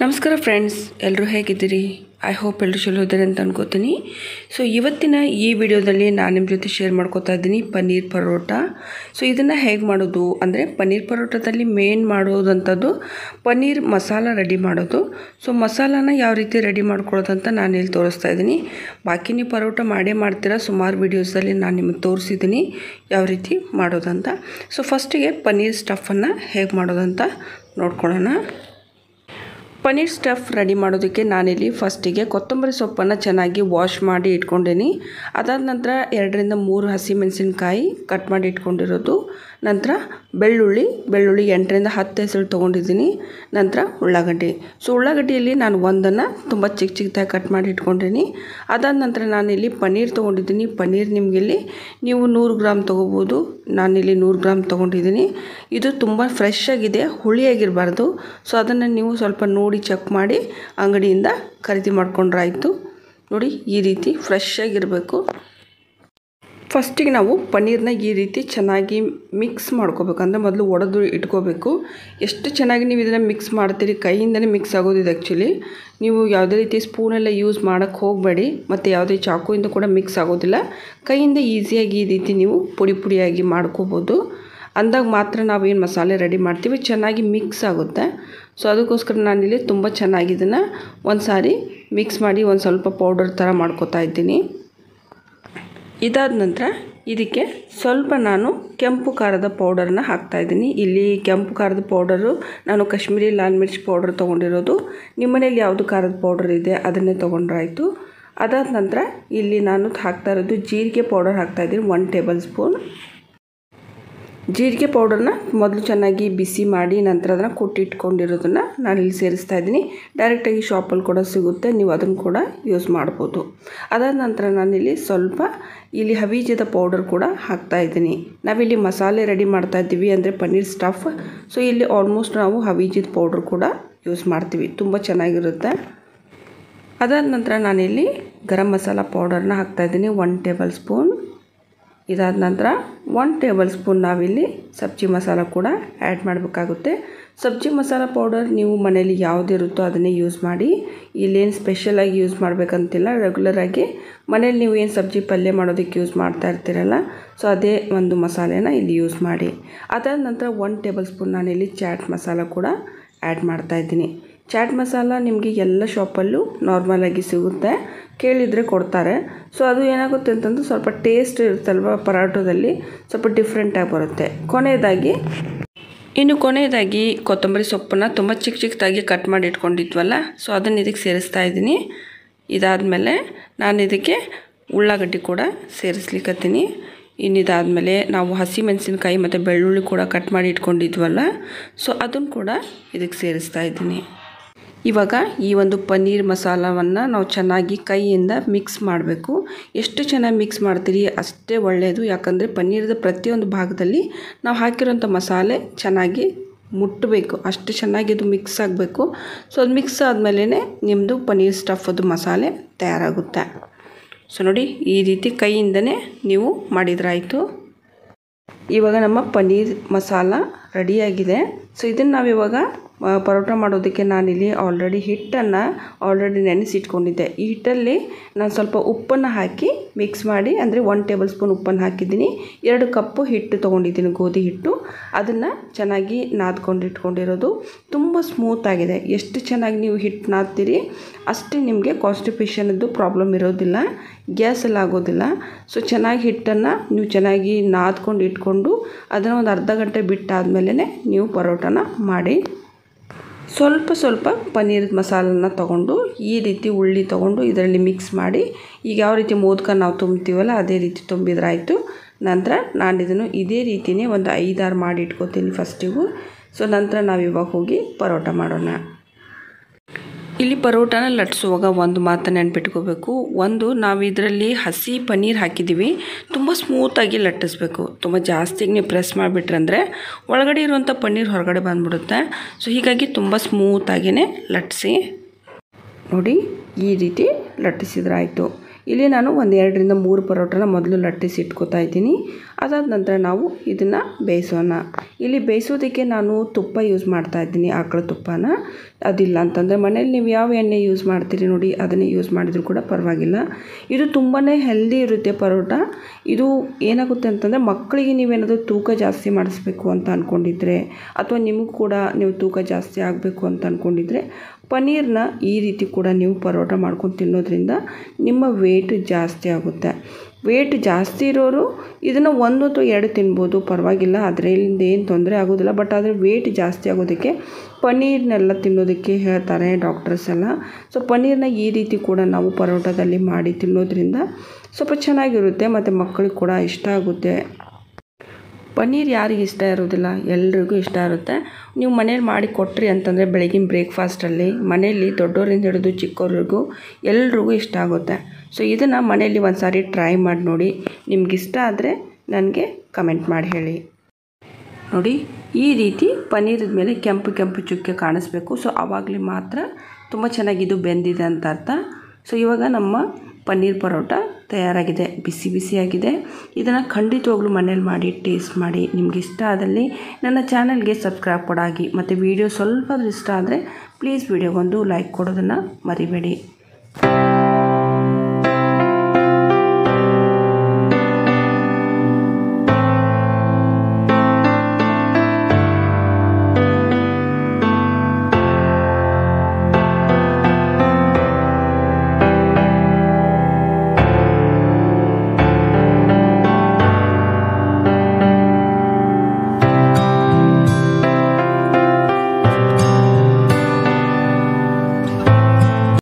ನಮಸ್ಕಾರ ಫ್ರೆಂಡ್ಸ್ ಎಲ್ಲರೂ ಹೇಗಿದ್ದೀರಿ? ಐ ಹೋಪ್ ಎಲ್ಲರೂ ಚಲೋ ಇದ್ದಾರೆ ಅಂತ ಅನ್ಕೋತೀನಿ. ಸೊ ಇವತ್ತಿನ ಈ ವಿಡಿಯೋದಲ್ಲಿ ನಾನು ನಿಮ್ಮ ಜೊತೆ ಶೇರ್ ಮಾಡ್ಕೋತಾ ಇದ್ದೀನಿ ಪನ್ನೀರ್ ಪರೋಟ. ಸೊ ಇದನ್ನು ಹೇಗೆ ಮಾಡೋದು ಅಂದರೆ ಪನ್ನೀರ್ ಪರೋಟದಲ್ಲಿ ಮೇನ್ ಮಾಡೋದಂಥದ್ದು ಪನ್ನೀರ್ ಮಸಾಲ ರೆಡಿ ಮಾಡೋದು. ಸೊ ಮಸಾಲಾನ ಯಾವ ರೀತಿ ರೆಡಿ ಮಾಡ್ಕೊಳ್ಳೋದಂತ ನಾನು ಇಲ್ಲಿ ತೋರಿಸ್ತಾ ಇದ್ದೀನಿ. ಬಾಕಿ ನೀವು ಪರೋಟ ಮಾಡೇ ಮಾಡ್ತೀರಾ, ಸುಮಾರು ವಿಡಿಯೋಸಲ್ಲಿ ನಾನು ನಿಮಗೆ ತೋರಿಸಿದ್ದೀನಿ ಯಾವ ರೀತಿ ಮಾಡೋದಂತ. ಸೊ ಫಸ್ಟಿಗೆ ಪನ್ನೀರ್ ಸ್ಟಫನ್ನು ಹೇಗೆ ಮಾಡೋದಂತ ನೋಡ್ಕೊಳ್ಳೋಣ. ಪನ್ನೀರ್ ಸ್ಟಫ್ ರೆಡಿ ಮಾಡೋದಕ್ಕೆ ನಾನಿಲ್ಲಿ ಫಸ್ಟಿಗೆ ಕೊತ್ತಂಬರಿ ಸೊಪ್ಪನ್ನು ಚೆನ್ನಾಗಿ ವಾಶ್ ಮಾಡಿ ಇಟ್ಕೊಂಡೀನಿ. ಅದಾದ ನಂತರ ಎರಡರಿಂದ ಮೂರು ಹಸಿಮೆಣಸಿನ್ಕಾಯಿ ಕಟ್ ಮಾಡಿ ಇಟ್ಕೊಂಡಿರೋದು. ನಂತರ ಬೆಳ್ಳುಳ್ಳಿ ಬೆಳ್ಳುಳ್ಳಿ ಎಂಟರಿಂದ ಹತ್ತು ಹೆಸರು ತೊಗೊಂಡಿದ್ದೀನಿ. ನಂತರ ಉಳ್ಳಾಗಡ್ಡೆ. ಸೊ ಉಳ್ಳಾಗಡ್ಡಿಯಲ್ಲಿ ನಾನು ಒಂದನ್ನು ತುಂಬ ಚಿಕ್ಕ ಚಿಕ್ಕದಾಗಿ ಕಟ್ ಮಾಡಿ ಇಟ್ಕೊಂಡೀನಿ. ಅದಾದ ನಂತರ ನಾನಿಲ್ಲಿ ಪನ್ನೀರ್ ತೊಗೊಂಡಿದ್ದೀನಿ. ಪನ್ನೀರ್ ನಿಮಗಿಲ್ಲಿ ನೀವು ನೂರು ಗ್ರಾಮ್ ತೊಗೋಬೋದು. ನಾನಿಲ್ಲಿ ನೂರು ಗ್ರಾಮ್ ತೊಗೊಂಡಿದ್ದೀನಿ. ಇದು ತುಂಬ ಫ್ರೆಶ್ ಆಗಿದೆ, ಹುಳಿಯಾಗಿರಬಾರ್ದು. ಸೊ ಅದನ್ನು ನೀವು ಸ್ವಲ್ಪ ನೋಡಿ ಚೆಕ್ ಮಾಡಿ ಅಂಗಡಿಯಿಂದ ಖರೀದಿ ಮಾಡ್ಕೊಂಡ್ರಾಯಿತು. ನೋಡಿ, ಈ ರೀತಿ ಫ್ರೆಶ್ ಆಗಿರಬೇಕು. ಫಸ್ಟಿಗೆ ನಾವು ಪನ್ನೀರ್ನ ಈ ರೀತಿ ಚೆನ್ನಾಗಿ ಮಿಕ್ಸ್ ಮಾಡ್ಕೋಬೇಕು. ಅಂದರೆ ಮೊದಲು ಒಡೆದು ಇಟ್ಕೋಬೇಕು. ಎಷ್ಟು ಚೆನ್ನಾಗಿ ನೀವು ಇದನ್ನು ಮಿಕ್ಸ್ ಮಾಡ್ತೀರಿ, ಕೈಯಿಂದನೇ ಮಿಕ್ಸ್ ಆಗೋದಿದೆ ಆ್ಯಕ್ಚುಲಿ ನೀವು ಯಾವುದೇ ರೀತಿ ಸ್ಪೂನೆಲ್ಲ ಯೂಸ್ ಮಾಡೋಕ್ಕೆ ಹೋಗಬೇಡಿ. ಮತ್ತು ಯಾವುದೇ ಚಾಕುಯಿಂದ ಕೂಡ ಮಿಕ್ಸ್ ಆಗೋದಿಲ್ಲ. ಕೈಯಿಂದ ಈಸಿಯಾಗಿ ಈ ರೀತಿ ನೀವು ಪುಡಿ ಪುಡಿಯಾಗಿ ಮಾಡ್ಕೋಬೋದು. ಅಂದಾಗ ಮಾತ್ರ ನಾವೇನು ಮಸಾಲೆ ರೆಡಿ ಮಾಡ್ತೀವಿ. ಚೆನ್ನಾಗಿ ಮಿಕ್ಸ್ ಆಗುತ್ತೆ. ಸೊ ಅದಕ್ಕೋಸ್ಕರ ನಾನಿಲ್ಲಿ ತುಂಬ ಚೆನ್ನಾಗಿ ಇದನ್ನು ಒಂದು ಸಾರಿ ಮಿಕ್ಸ್ ಮಾಡಿ ಒಂದು ಸ್ವಲ್ಪ ಪೌಡರ್ ಥರ ಮಾಡ್ಕೋತಾ ಇದ್ದೀನಿ. ಇದಾದ ನಂತರ ಇದಕ್ಕೆ ಸ್ವಲ್ಪ ನಾನು ಕೆಂಪು ಖಾರದ ಪೌಡರ್ನ ಹಾಕ್ತಾಯಿದ್ದೀನಿ ಇಲ್ಲಿ ಕೆಂಪು ಖಾರದ ಪೌಡರು ನಾನು ಕಾಶ್ಮೀರಿ ಲಾಲ್ ಮಿರ್ಚ್ ಪೌಡರ್ ತೊಗೊಂಡಿರೋದು. ನಿಮ್ಮನೇಲಿ ಯಾವುದು ಖಾರದ ಪೌಡರ್ ಇದೆ ಅದನ್ನೇ ತೊಗೊಂಡ್ರಾಯಿತು. ಅದಾದ ನಂತರ ಇಲ್ಲಿ ನಾನು ಹಾಕ್ತಾ ಇರೋದು ಜೀರಿಗೆ ಪೌಡರ್ ಹಾಕ್ತಾಯಿದ್ದೀನಿ ಒನ್ ಟೇಬಲ್ ಸ್ಪೂನ್ ಜೀರಿಗೆ ಪೌಡರ್ನ ಮೊದಲು ಚೆನ್ನಾಗಿ ಬಿಸಿ ಮಾಡಿ ನಂತರ ಅದನ್ನು ಕೊಟ್ಟಿಟ್ಕೊಂಡಿರೋದನ್ನು ನಾನು ಇಲ್ಲಿ ಸೇರಿಸ್ತಾ ಇದ್ದೀನಿ. ಡೈರೆಕ್ಟಾಗಿ ಶಾಪಲ್ಲಿ ಕೂಡ ಸಿಗುತ್ತೆ. ನೀವು ಅದನ್ನು ಕೂಡ ಯೂಸ್ ಮಾಡ್ಬೋದು. ಅದಾದ ನಂತರ ನಾನಿಲ್ಲಿ ಸ್ವಲ್ಪ ಇಲ್ಲಿ ಹವೀಜದ ಪೌಡರ್ ಕೂಡ ಹಾಕ್ತಾ ಇದ್ದೀನಿ. ನಾವಿಲ್ಲಿ ಮಸಾಲೆ ರೆಡಿ ಮಾಡ್ತಾ ಇದ್ದೀವಿ ಅಂದರೆ ಪನ್ನೀರ್ ಸ್ಟಫ್ ಸೊ ಇಲ್ಲಿ ಆಲ್ಮೋಸ್ಟ್ ನಾವು ಹವೀಜದ ಪೌಡರ್ ಕೂಡ ಯೂಸ್ ಮಾಡ್ತೀವಿ. ತುಂಬ ಚೆನ್ನಾಗಿರುತ್ತೆ. ಅದಾದ ನಂತರ ನಾನಿಲ್ಲಿ ಗರಂ ಮಸಾಲ ಪೌಡರ್ನ ಹಾಕ್ತಾಯಿದ್ದೀನಿ ಒನ್ ಟೇಬಲ್ ಸ್ಪೂನ್ ಇದಾದ ನಂತರ ಒನ್ ಟೇಬಲ್ ಸ್ಪೂನ್ ನಾವಿಲ್ಲಿ ಸಬ್ಜಿ ಮಸಾಲ ಕೂಡ ಆ್ಯಡ್ ಮಾಡಬೇಕಾಗುತ್ತೆ. ಸಬ್ಜಿ ಮಸಾಲ ಪೌಡರ್ ನೀವು ಮನೇಲಿ ಯಾವುದಿರುತ್ತೋ ಅದನ್ನೇ ಯೂಸ್ ಮಾಡಿ. ಇಲ್ಲೇನು ಸ್ಪೆಷಲಾಗಿ ಯೂಸ್ ಮಾಡಬೇಕಂತಿಲ್ಲ. ರೆಗ್ಯುಲರಾಗಿ ಮನೇಲಿ ನೀವು ಏನು ಸಬ್ಜಿ ಪಲ್ಯ ಮಾಡೋದಕ್ಕೆ ಯೂಸ್ ಮಾಡ್ತಾ ಇರ್ತೀರಲ್ಲ ಸೊ ಅದೇ ಒಂದು ಮಸಾಲೆನ ಇಲ್ಲಿ ಯೂಸ್ ಮಾಡಿ. ಅದಾದ ನಂತರ ಒನ್ ಟೇಬಲ್ ಸ್ಪೂನ್ ನಾನಿಲ್ಲಿ ಚಾಟ್ ಮಸಾಲ ಕೂಡ ಆ್ಯಡ್ ಮಾಡ್ತಾಯಿದ್ದೀನಿ ಚಾಟ್ ಮಸಾಲ ನಿಮಗೆ ಎಲ್ಲ ಶಾಪಲ್ಲೂ ನಾರ್ಮಲಾಗಿ ಸಿಗುತ್ತೆ. ಕೇಳಿದರೆ ಕೊಡ್ತಾರೆ. ಸೊ ಅದು ಏನಾಗುತ್ತೆ ಅಂತಂದ್ರೆ ಸ್ವಲ್ಪ ಟೇಸ್ಟ್ ಇರುತ್ತಲ್ವ ಪರಾಟೋದಲ್ಲಿ ಸ್ವಲ್ಪ ಡಿಫ್ರೆಂಟಾಗಿ ಬರುತ್ತೆ. ಕೊನೆಯದಾಗಿ, ಇನ್ನು ಕೊನೆಯದಾಗಿ ಕೊತ್ತಂಬರಿ ಸೊಪ್ಪನ್ನು ತುಂಬ ಚಿಕ್ಕ ಚಿಕ್ಕದಾಗಿ ಕಟ್ ಮಾಡಿ ಇಟ್ಕೊಂಡಿದ್ವಲ್ಲ? ಸೊ ಅದನ್ನು ಇದಕ್ಕೆ ಸೇರಿಸ್ತಾ ಇದ್ದೀನಿ. ಇದಾದಮೇಲೆ ನಾನು ಇದಕ್ಕೆ ಉಳ್ಳಾಗಡ್ಡಿ ಕೂಡ ಸೇರಿಸ್ಲಿಕ್ಕತ್ತೀನಿ ಇನ್ನಿದಾದಮೇಲೆ ನಾವು ಹಸಿ ಮೆಣಸಿನಕಾಯಿ ಮತ್ತು ಬೆಳ್ಳುಳ್ಳಿ ಕೂಡ ಕಟ್ ಮಾಡಿ ಇಟ್ಕೊಂಡಿದ್ವಲ್ಲ? ಸೊ ಅದನ್ನು ಕೂಡ ಇದಕ್ಕೆ ಸೇರಿಸ್ತಾ ಇದ್ದೀನಿ. ಇವಾಗ ಈ ಒಂದು ಪನ್ನೀರ್ ಮಸಾಲವನ್ನು ನಾವು ಚೆನ್ನಾಗಿ ಕೈಯಿಂದ ಮಿಕ್ಸ್ ಮಾಡಬೇಕು. ಎಷ್ಟು ಚೆನ್ನಾಗಿ ಮಿಕ್ಸ್ ಮಾಡ್ತೀರಿ ಅಷ್ಟೇ ಒಳ್ಳೆಯದು ಯಾಕಂದರೆ ಪನ್ನೀರದ ಪ್ರತಿಯೊಂದು ಭಾಗದಲ್ಲಿ ನಾವು ಹಾಕಿರೋಂಥ ಮಸಾಲೆ ಚೆನ್ನಾಗಿ ಮುಟ್ಟಬೇಕು ಅಷ್ಟು ಚೆನ್ನಾಗಿ ಇದು ಮಿಕ್ಸ್ ಆಗಬೇಕು. ಸೊ, ಅದು ಮಿಕ್ಸ್ ಆದಮೇಲೆ ನಿಮ್ಮದು ಪನ್ನೀರ್ ಸ್ಟಫದು ಮಸಾಲೆ ತಯಾರಾಗುತ್ತೆ. ಸೊ, ನೋಡಿ, ಈ ರೀತಿ ಕೈಯಿಂದನೇ ನೀವು ಮಾಡಿದ್ರಾಯಿತು. ಇವಾಗ ನಮ್ಮ ಪನ್ನೀರ್ ಮಸಾಲ ರೆಡಿಯಾಗಿದೆ. ಸೊ, ಇದನ್ನು ನಾವಿವಾಗ ಪರೋಟ ಮಾಡೋದಕ್ಕೆ ನಾನಿಲ್ಲಿ ಆಲ್ರೆಡಿ ಹಿಟ್ಟನ್ನು ಆಲ್ರೆಡಿ ನೆನೆಸಿಟ್ಕೊಂಡಿದ್ದೆ. ಈ ಹಿಟ್ಟಲ್ಲಿ ನಾನು ಸ್ವಲ್ಪ ಉಪ್ಪನ್ನು ಹಾಕಿ ಮಿಕ್ಸ್ ಮಾಡಿ, ಅಂದರೆ ಒನ್ ಟೇಬಲ್ ಸ್ಪೂನ್ ಉಪ್ಪನ್ನು ಹಾಕಿದ್ದೀನಿ. ಎರಡು ಕಪ್ಪು ಹಿಟ್ಟು ತೊಗೊಂಡಿದ್ದೀನಿ, ಗೋಧಿ ಹಿಟ್ಟು. ಅದನ್ನು ಚೆನ್ನಾಗಿ ನಾದ್ಕೊಂಡು ಇಟ್ಕೊಂಡಿರೋದು. ತುಂಬ ಸ್ಮೂತಾಗಿದೆ ಎಷ್ಟು ಚೆನ್ನಾಗಿ ನೀವು ಹಿಟ್ಟು ನಾದ್ತೀರಿ, ಅಷ್ಟೇ ನಿಮಗೆ ಕಾನ್ಸ್ಟಿಪೇಷನದ್ದು ಪ್ರಾಬ್ಲಮ್ ಇರೋದಿಲ್ಲ ಗ್ಯಾಸಲ್ಲಿ ಆಗೋದಿಲ್ಲ. ಸೊ ಚೆನ್ನಾಗಿ ಹಿಟ್ಟನ್ನು ನೀವು ಚೆನ್ನಾಗಿ ನಾದ್ಕೊಂಡು ಇಟ್ಕೊಂಡು, ಅದನ್ನು ಒಂದು ಅರ್ಧ ಗಂಟೆ ಬಿಟ್ಟಾದಮೇಲೆ ನೀವು ಪರೋಟನ ಮಾಡಿ ಸ್ವಲ್ಪ ಸ್ವಲ್ಪ ಪನ್ನೀರ್ ಮಸಾಲನ್ನ ತೊಗೊಂಡು ಈ ರೀತಿ ಉಳ್ಳಿ ತೊಗೊಂಡು ಇದರಲ್ಲಿ ಮಿಕ್ಸ್ ಮಾಡಿ, ಈಗ ಯಾವ ರೀತಿ ಮೋದಕ ನಾವು ತುಂಬ್ತೀವಲ್ಲ ಅದೇ ರೀತಿ ತುಂಬಿದ್ರಾಯಿತು. ನಂತರ ನಾನು ಇದನ್ನು ಇದೇ ರೀತಿಯೇ ಒಂದು ಐದಾರು ಮಾಡಿ ಇಟ್ಕೋತೀನಿ ಫಸ್ಟಿಗೂ ಸೊ ನಂತರ ನಾವು ಇವಾಗ ಹೋಗಿ ಪರೋಟ ಮಾಡೋಣ. ಇಲ್ಲಿ ಪರೋಟಾನ ಲಟ್ಸುವಾಗ ಒಂದು ಮಾತು ನೆನ್ಪಿಟ್ಕೋಬೇಕು. ಒಂದು ನಾವು ಇದರಲ್ಲಿ ಹಸಿ ಪನ್ನೀರ್ ಹಾಕಿದ್ದೀವಿ. ತುಂಬ ಸ್ಮೂತಾಗಿ ಲಟ್ಟಿಸ್ಬೇಕು. ತುಂಬ ಜಾಸ್ತಿಗೆ ನೀವು ಪ್ರೆಸ್ ಮಾಡಿಬಿಟ್ರಂದರೆ ಒಳಗಡೆ ಇರುವಂಥ ಪನ್ನೀರ್ ಹೊರಗಡೆ ಬಂದುಬಿಡುತ್ತೆ. ಸೊ ಹೀಗಾಗಿ ತುಂಬ ಸ್ಮೂತಾಗಿಯೇ ಲಟ್ಟಿಸಿ ನೋಡಿ, ಈ ರೀತಿ ಲಟ್ಟಿಸಿದ್ರಾಯಿತು ಇಲ್ಲಿ ನಾನು ಒಂದು ಎರಡರಿಂದ ಮೂರು ಪರೋಟನ ಮೊದಲು ಲಟ್ಟಿಸಿ ಇಟ್ಕೋತಾ ಇದ್ದೀನಿ. ಅದಾದ ನಂತರ ನಾವು ಇದನ್ನು ಬೇಯಿಸೋಣ. ಇಲ್ಲಿ ಬೇಯಿಸೋದಕ್ಕೆ ನಾನು ತುಪ್ಪ ಯೂಸ್ ಮಾಡ್ತಾ ಇದ್ದೀನಿ, ಆಕಳ ತುಪ್ಪನ. ಅದಿಲ್ಲ ಅಂತಂದರೆ ಮನೇಲಿ ನೀವು ಯಾವ ಎಣ್ಣೆ ಯೂಸ್ ಮಾಡ್ತೀರಿ ನೋಡಿ, ಅದನ್ನೇ ಯೂಸ್ ಮಾಡಿದರೂ ಕೂಡ ಪರವಾಗಿಲ್ಲ. ಇದು ತುಂಬಾ ಹೆಲ್ದಿ ಇರುತ್ತೆ ಪರೋಟ. ಇದು ಏನಾಗುತ್ತೆ ಅಂತಂದರೆ ಮಕ್ಕಳಿಗೆ ನೀವೇನಾದರೂ ತೂಕ ಜಾಸ್ತಿ ಮಾಡಿಸ್ಬೇಕು ಅಂತ ಅಂದ್ಕೊಂಡಿದ್ರೆ ಅಥವಾ ನಿಮಗೂ ಕೂಡ ನೀವು ತೂಕ ಜಾಸ್ತಿ ಆಗಬೇಕು ಅಂತ ಅಂದ್ಕೊಂಡಿದ್ರೆ ಪನ್ನೀರ್ನ ಈ ರೀತಿ ಕೂಡ ನೀವು ಪರೋಟ ಮಾಡ್ಕೊಂಡು ತಿನ್ನೋದ್ರಿಂದ ನಿಮ್ಮ ವೇಟ್ ಜಾಸ್ತಿ ಆಗುತ್ತೆ. ವೇಟ್ ಜಾಸ್ತಿ ಇರೋರು ಇದನ್ನು ಒಂದು ಅಥವಾ ಎರಡು ತಿನ್ಬೋದು, ಪರವಾಗಿಲ್ಲ. ಅದರಿಂದ ಏನು ತೊಂದರೆ ಆಗೋದಿಲ್ಲ. ಬಟ್ ಆದರೆ ವೇಟ್ ಜಾಸ್ತಿ ಆಗೋದಕ್ಕೆ ಪನ್ನೀರ್ನೆಲ್ಲ ತಿನ್ನೋದಕ್ಕೆ ಹೇಳ್ತಾರೆ ಡಾಕ್ಟರ್ಸ್ ಎಲ್ಲ. ಸೊ ಪನ್ನೀರ್ನ ಈ ರೀತಿ ಕೂಡ ನಾವು ಪರೋಟದಲ್ಲಿ ಮಾಡಿ ತಿನ್ನೋದ್ರಿಂದ ಸ್ವಲ್ಪ ಚೆನ್ನಾಗಿರುತ್ತೆ ಮತ್ತು ಮಕ್ಕಳಿಗೆ ಕೂಡ ಇಷ್ಟ ಆಗುತ್ತೆ. ಪನ್ನೀರ್ ಯಾರಿಗೆ ಇಷ್ಟ ಇರೋದಿಲ್ಲ ಎಲ್ರಿಗೂ ಇಷ್ಟ ಇರುತ್ತೆ. ನೀವು ಮನೇಲಿ ಮಾಡಿ ಕೊಟ್ರಿ ಅಂತಂದರೆ ಬೆಳಗಿನ ಬ್ರೇಕ್ಫಾಸ್ಟಲ್ಲಿ ಮನೆಯಲ್ಲಿ ದೊಡ್ಡವರಿಂದ ಹಿಡಿದು ಚಿಕ್ಕವ್ರಿಗೂ ಎಲ್ರಿಗೂ ಇಷ್ಟ ಆಗುತ್ತೆ. ಸೊ ಇದನ್ನು ಮನೆಯಲ್ಲಿ ಒಂದು ಸಾರಿ ಟ್ರೈ ಮಾಡಿ ನೋಡಿ. ನಿಮ್ಗೆ ಇಷ್ಟ ಆದರೆ ನನಗೆ ಕಮೆಂಟ್ ಮಾಡಿ ಹೇಳಿ. ನೋಡಿ, ಈ ರೀತಿ ಪನ್ನೀರದ ಮೇಲೆ ಕೆಂಪು ಕೆಂಪು ಚುಕ್ಕೆ ಕಾಣಿಸ್ಬೇಕು. ಸೊ ಆವಾಗಲೇ ಮಾತ್ರ ತುಂಬ ಚೆನ್ನಾಗಿ ಇದು ಬೆಂದಿದೆ ಅಂತ ಅರ್ಥ. ಸೊ ಇವಾಗ ನಮ್ಮ ಪನ್ನೀರ್ ಪರೋಟ ತಯಾರಾಗಿದೆ, ಬಿಸಿ ಬಿಸಿಯಾಗಿದೆ. ಇದನ್ನು ಖಂಡಿತವಾಗ್ಲೂ ಮನೇಲಿ ಮಾಡಿ, ಟೇಸ್ಟ್ ಮಾಡಿ ನಿಮ್ಗೆ ಇಷ್ಟ ಆದಲ್ಲಿ ನನ್ನ ಚಾನಲ್ಗೆ ಸಬ್ಸ್ಕ್ರೈಬ್ ಕೊಡಾಗಿ. ಮತ್ತು ವಿಡಿಯೋ ಸ್ವಲ್ಪ ಇಷ್ಟ ಆದರೆ ಪ್ಲೀಸ್ ವಿಡಿಯೋಗೊಂದು ಲೈಕ್ ಕೊಡೋದನ್ನು ಮರಿಬೇಡಿ.